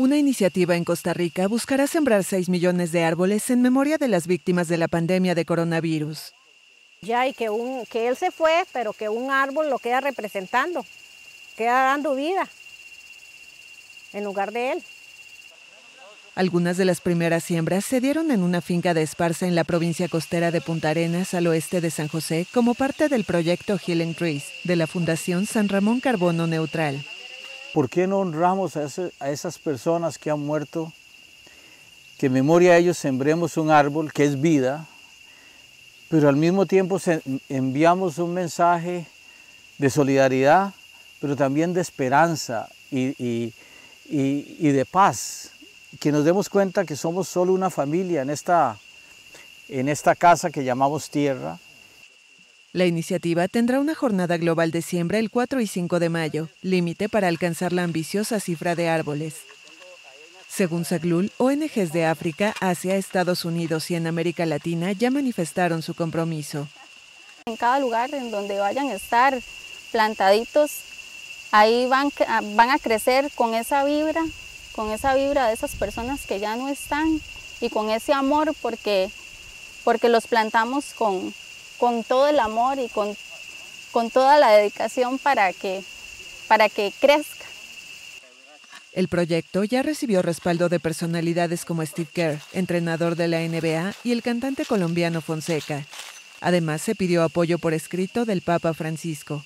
Una iniciativa en Costa Rica buscará sembrar 6 millones de árboles en memoria de las víctimas de la pandemia de coronavirus. Ya, y que, un, que él se fue, pero que un árbol lo queda representando, queda dando vida en lugar de él. Algunas de las primeras siembras se dieron en una finca de Esparza en la provincia costera de Punta Arenas, al oeste de San José, como parte del proyecto Healing Trees de la Fundación San Ramón Carbono Neutral. ¿Por qué no honramos a, esas personas que han muerto? Que en memoria a ellos sembremos un árbol que es vida, pero al mismo tiempo enviamos un mensaje de solidaridad, pero también de esperanza y, de paz. Que nos demos cuenta que somos solo una familia en esta casa que llamamos tierra, la iniciativa tendrá una jornada global de siembra el 4 y 5 de mayo, límite para alcanzar la ambiciosa cifra de árboles. Según Saglul, ONGs de África, Asia, Estados Unidos y en América Latina ya manifestaron su compromiso. En cada lugar en donde vayan a estar plantaditos, ahí van, van a crecer con esa vibra, con esa vibra de esas personas que ya no están y con ese amor porque, porque los plantamos con, con todo el amor y con, con toda la dedicación para que, para que crezca. El proyecto ya recibió respaldo de personalidades como Steve Kerr, entrenador de la NBA, y el cantante colombiano Fonseca. Además, se pidió apoyo por escrito del Papa Francisco.